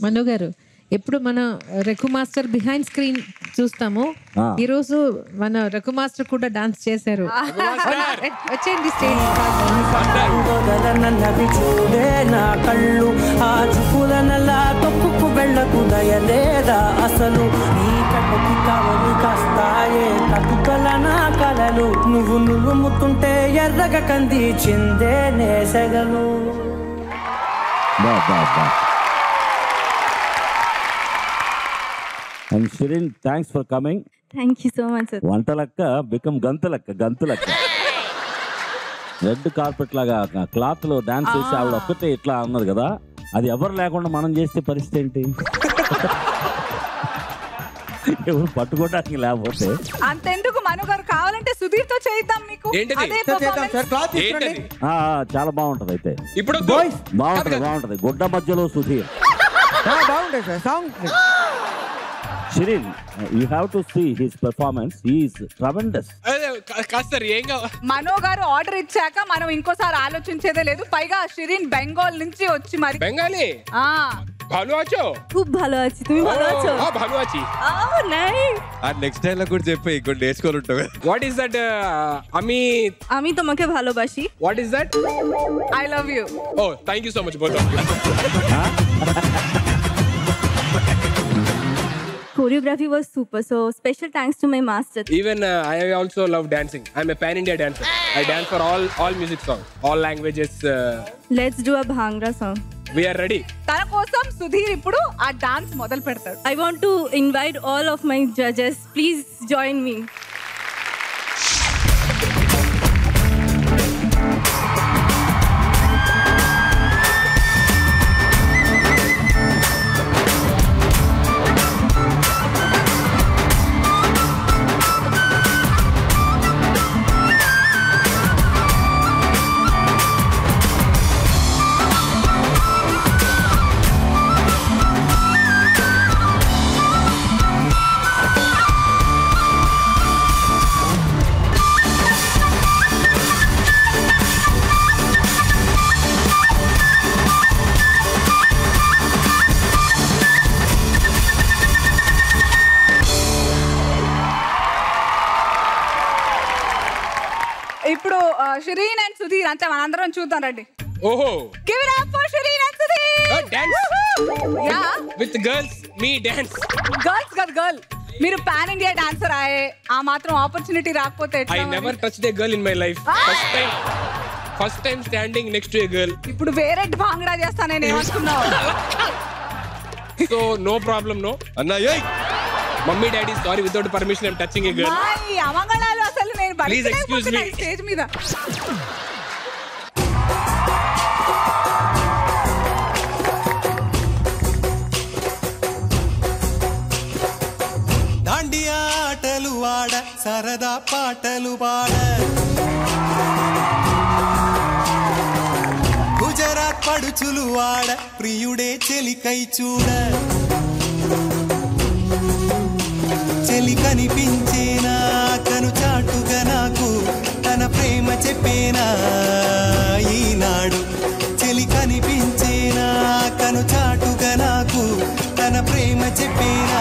మను గారు ఎప్పుడు మనం రఘు మాస్టర్ బిహైండ్ స్క్రీన్ చూస్తాము. ఆ. ఈ రోజు మన రఘు మాస్టర్ కూడా డాన్స్ చేశారు. వచ్చేయండి స్టేజ్ నా కళ్ళు ఆ. చూపుల నల్లా తొక్కుకు వెళ్ళకు దయలేదా అసలు నీ కళ్ళకి కావలి కాస్తాయే కట్టుకల నా కలలు నువ్వు నులుముతుంటే ఎర్రగ కంది చిందే నేసగలు బా బా బా. And Shirin thanks for coming thank you so much sir వంట లెక్క బికమ్ గంత లెక్క గంతు లెక్క రెడ్ కార్పెట్ లాగా క్లాత్లో డాన్స్ చేసి ఆవిడ ఒక్కటే ఇట్లా అన్నది కదా. అది ఎవరు లేకుండా మనం చేస్తే పరిస్థితి ఏంటి? ఎవరు పట్టుకోవడానికి లేకపోతే. అంతెందుకు? మను గారు కావాలంటే సుధీర్తో చేద్దాం మీకు. ఏంటిది? అదే చేద్దాం. performance. సార్ క్లాత్ ఏంటది? తీసుకోండి ఆ, ఆ, చాలా బాగుంటది అయితే. ఇప్పుడు బాయ్స్ బాగుంటది బాగుంటది. గుడ్డ మధ్యలో సుధీర్. బాగుంటాయి sir song Shirin you have to see his performance he's tremendous కాదు సార్ ఏం కావాలి మనో గారు ఆర్డర్ ఇచ్చాక మనం ఇంకోసారి ఆలోచించేదే లేదు పైగా షిరిన్ బెంగాల్ నుంచి వచ్చి మరి బెంగాలీ ఆ ভালো আছো খুব ভালো আছি তুমি ভালো আছো হ্যাঁ ভালো আছি আও নাই ఆ నెక్స్ట్ టైం లో కూడా చెప్పి ఇంకోటి నేర్చుకొని ఉంటావు হোয়াট ইজ দ্যাট আমি আমি তোমাকে ভালোবাসি what is that I love you O thank you so much both of you choreography was super so special thanks to my master Even uh, I also love dancing. I'm a pan India dancer. I dance for all all music songs, all languages. Uh, let's do a bhangra song we are ready. తన కోసం సుధీర్ ఇప్పుడు ఆ dance మొదలు పెడతాడు i want to invite all of my judges please join me ఇప్పుడు Shirin and Sudheer అంటే మనందరం చూద్దాం రండి. ఓహో. Give it up for Shireen and Sudheer. Dance yeah with girls మీ డాన్స్ గర్ల్స్ గర్ గర్ల్ మీరు పాన్ ఇండియా డాన్సర్ ఆయే ఆ మాత్రం ఆపర్చునిటీ రాకపోతే I never touch a girl in my life first time first time standing next a girl ఇప్పుడు వేరే భాంగ్రా చేస్తా నేను ఏమనుకున్నా సో నో ప్రాబ్లం నో అన్న ఏయ్! Mummy daddy sorry without permission I am touching a girl hi అమంగళ మా Please excuse me. Stage మీద. దాండియా ఆటలు ఆడ సరదా పాటలు పాడ. గుజరాత్ పడుచులు ఆడ ప్రియుడే చెలికై చూడ. చెలి కనిపించే కనిపించేనా కను చాటుగా నాకు తన ప్రేమ చెప్పినా.